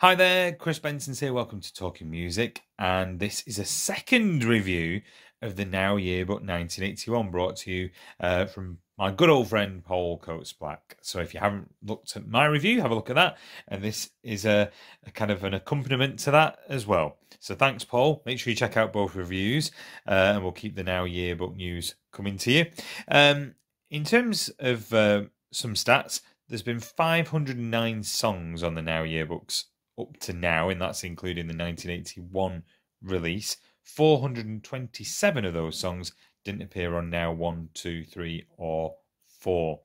Hi there, Chris Benson here. Welcome to Talking Music, and this is a second review of the Now Yearbook 1981 brought to you uh, from my good old friend Paul Coates Black. So if you haven't looked at my review, have a look at that. And this is a, a kind of an accompaniment to that as well. So thanks, Paul. Make sure you check out both reviews, uh, and we'll keep the Now Yearbook news coming to you. Um, in terms of uh, some stats, there's been 509 songs on the Now Yearbooks up to now, and that's including the 1981 release. 427 of those songs didn't appear on Now 1, 2, 3, or 4.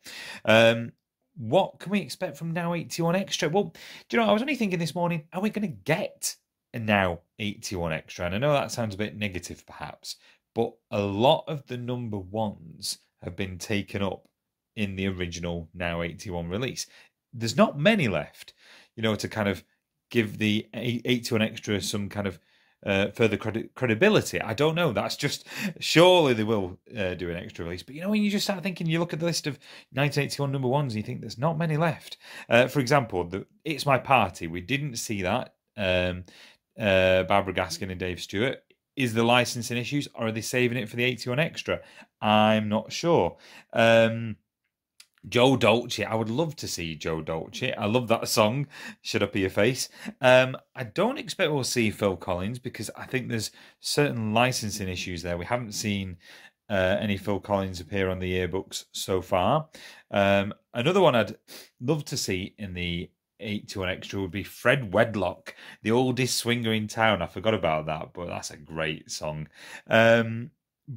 Um, what can we expect from Now 81 Extra? Well, do you know, I was only thinking this morning, are we going to get a Now 81 Extra? And I know that sounds a bit negative perhaps, but a lot of the number ones have been taken up in the original Now 81 release. There's not many left, you know, to kind of give the 81 extra some kind of uh, further credibility. I don't know. That's just surely they will uh, do an extra release. But you know, when you just start thinking, you look at the list of 1981 number ones, and you think there's not many left. Uh, for example, the "It's My Party." We didn't see that. Um, uh, Barbara Gaskin and Dave Stewart. Is the licensing issues, or are they saving it for the 81 extra? I'm not sure. Um, Joe Dolce. I would love to see Joe Dolce. I love that song, Shut Up Your Face. Um, I don't expect we'll see Phil Collins because I think there's certain licensing issues there. We haven't seen uh, any Phil Collins appear on the yearbooks so far. Um, another one I'd love to see in the 81 extra would be Fred Wedlock, the oldest swinger in town. I forgot about that, but that's a great song. Um,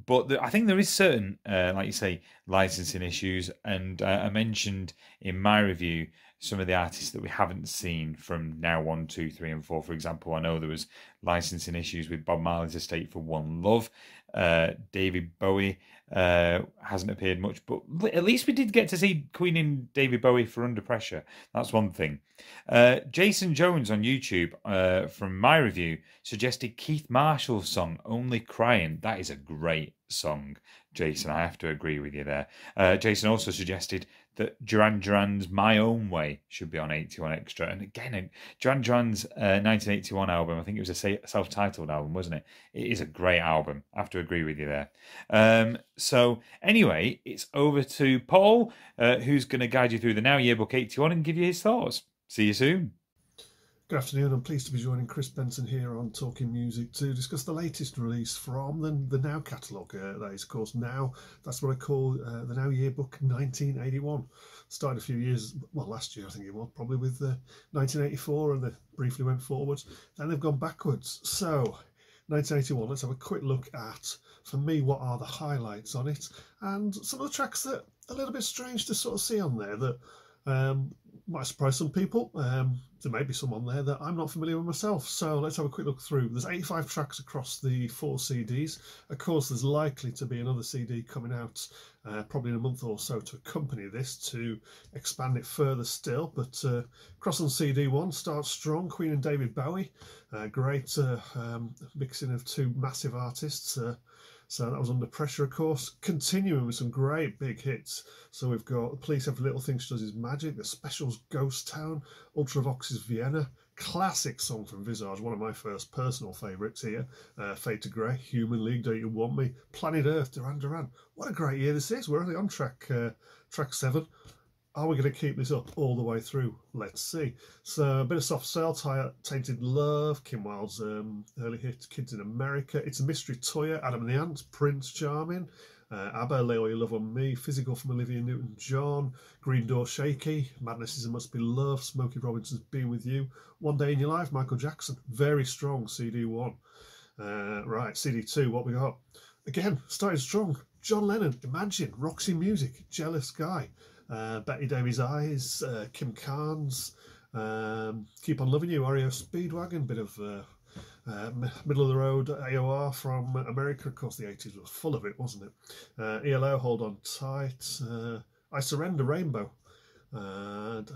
but the, I think there is certain, uh, like you say, licensing issues. And uh, I mentioned in my review some of the artists that we haven't seen from now one, two, three, and four. For example, I know there was licensing issues with Bob Marley's estate for One Love. Uh, David Bowie uh, hasn't appeared much, but at least we did get to see Queen and David Bowie for Under Pressure. That's one thing. Uh, Jason Jones on YouTube, uh, from my review, suggested Keith Marshall's song "Only Crying." That is a great song, Jason. I have to agree with you there. Uh, Jason also suggested that Duran Duran's My Own Way should be on 81 Extra. And again, Duran Duran's uh, 1981 album, I think it was a self titled album, wasn't it? It is a great album. I have to agree with you there. Um, so, anyway, it's over to Paul, uh, who's going to guide you through the Now Yearbook 81 and give you his thoughts. See you soon. Good afternoon. I'm pleased to be joining Chris Benson here on Talking Music to discuss the latest release from the, the Now catalogue. Uh, that is, of course, Now. That's what I call uh, the Now Yearbook 1981. Started a few years, well, last year I think it was, probably with uh, 1984, and they briefly went forwards. Then they've gone backwards. So, 1981. Let's have a quick look at, for me, what are the highlights on it, and some of the tracks that a little bit strange to sort of see on there that um, might surprise some people. Um, there may be some on there that I'm not familiar with myself. So let's have a quick look through. There's 85 tracks across the four CDs. Of course, there's likely to be another CD coming out uh, probably in a month or so to accompany this to expand it further still. But uh, Cross on CD one starts strong. Queen and David Bowie, uh, great uh, um, mixing of two massive artists. So that was under pressure, of course. Continuing with some great big hits. So we've got The Police Every Little Thing She Does Is Magic, The Specials Ghost Town, Ultravox's Vienna, classic song from Visage, one of my first personal favourites here. Uh, Fade to Grey, Human League, Don't You Want Me, Planet Earth, Duran Duran. What a great year this is. We're only on track uh, track seven. Are we going to keep this up all the way through? Let's see. So a bit of soft cell, Tainted Love, Kim Wilde's um, early hit, Kids in America. It's a Mystery Toyah, Adam and the Ants, Prince Charming, uh, ABBA, All Your Love on Me, Physical from Olivia Newton-John, Green Door Shaky, Madness is a Must Be Love, Smokey Robinson's Being With You, One Day in Your Life, Michael Jackson, very strong CD1. Uh, right, CD2, what we got? Again, started strong. John Lennon, Imagine, Roxy Music, Jealous Guy uh, Bette Davis Eyes, uh, Kim Carnes, um, Keep on Loving You, REO Speedwagon, bit of uh, uh, middle of the road AOR from America. Of course, the 80s was full of it, wasn't it? Uh, ELO, Hold On Tight, uh, I Surrender, Rainbow. And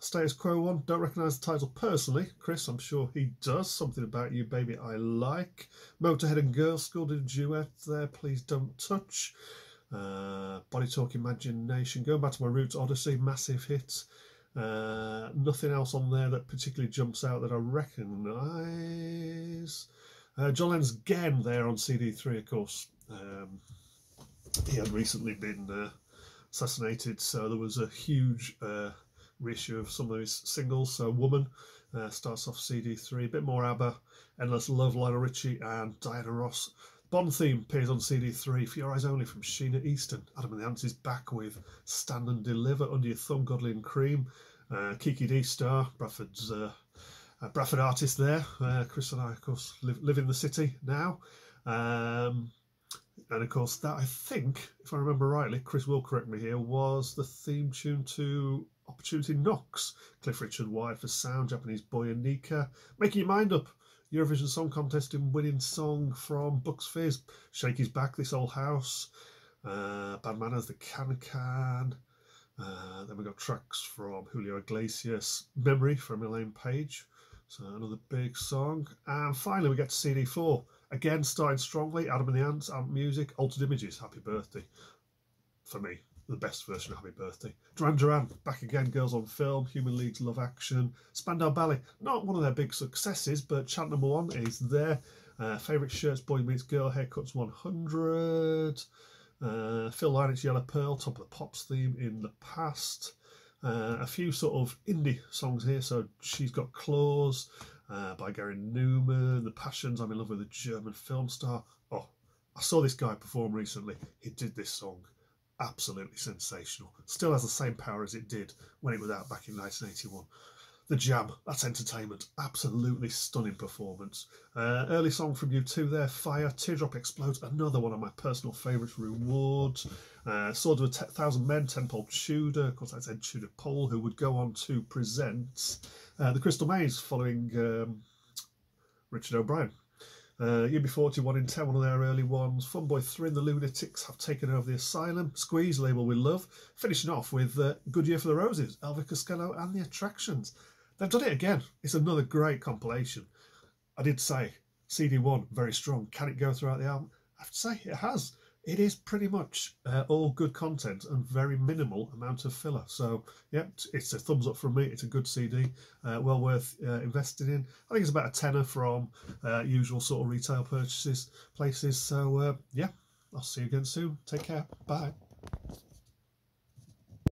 Status Quo one, don't recognise the title personally. Chris, I'm sure he does. Something about you, baby, I like. Motorhead and Girlschool did a duet there. Please don't touch. Uh, Body Talk Imagination. Going back to my roots, Odyssey, massive hits. Uh, nothing else on there that particularly jumps out that I recognise. Uh, John Lennon's again there on CD3, of course. Um, he had recently been uh, assassinated, so there was a huge uh, reissue of some of his singles. So, Woman uh, starts off CD3, a bit more ABBA, Endless Love, Lionel Richie, and Diana Ross. Bond theme appears on CD3, For Your Eyes Only from Sheena Easton. Adam and the Ants is back with Stand and Deliver, Under Your Thumb, Godley and Creme. Uh, Kiki Dee Star, Bradford's uh, Bradford artist there. Uh, Chris and I, of course, live, live in the city now. Um, and of course, that I think, if I remember rightly, Chris will correct me here, was the theme tune to Opportunity Knocks. Cliff Richard Wired for sound, Japanese boy Aneka. Making your mind up. Eurovision Song Contest in winning song from Bucks Fizz. Shake His Back, This Old House. Uh, Bad Manners, The Can Can. Uh, then we got tracks from Julio Iglesias, Memory from Elaine Paige. So another big song. And finally we get to CD4. Again, starting strongly. Adam and the Ants, Ant Music, Altered Images, Happy Birthday. For me, the best version of Happy Birthday. Duran Duran, back again, Girls on Film, Human League's Love Action, Spandau Ballet, not one of their big successes, but chant number one is there. Uh, Favourite Shirts, Boy Meets Girl, Haircuts 100. Uh, Phil Lynott's Yellow Pearl, Top of the Pops theme in the past. Uh, a few sort of indie songs here. So She's Got Claws uh, by Gary Numan. The Passions, I'm in love with a German film star. Oh, I saw this guy perform recently. He did this song. Absolutely sensational. Still has the same power as it did when it was out back in 1981. The Jam, that's entertainment. Absolutely stunning performance. Uh, early song from U2 there, Fire, Teardrop Explodes, another one of my personal favourites, Rewards. Uh, Sword of a Thousand Men, Tenpole Tudor, of course that's Ed Tudor Pole, who would go on to present uh, The Crystal Maze following um, Richard O'Brien. Uh, UB40 One in 10, one of their early ones. Funboy 3 and the Lunatics have taken over the Asylum. Squeeze, Labelled with Love. Finishing off with uh, Good Year for the Roses, Elvis Costello and the Attractions. They've done it again. It's another great compilation. I did say CD1 very strong. Can it go throughout the album? I have to say it has. It is pretty much uh, all good content and very minimal amount of filler. So, yeah, it's a thumbs up from me. It's a good CD, uh, well worth uh, investing in. I think it's about a tenner from uh, usual sort of retail purchases places. So, uh, yeah, I'll see you again soon. Take care. Bye.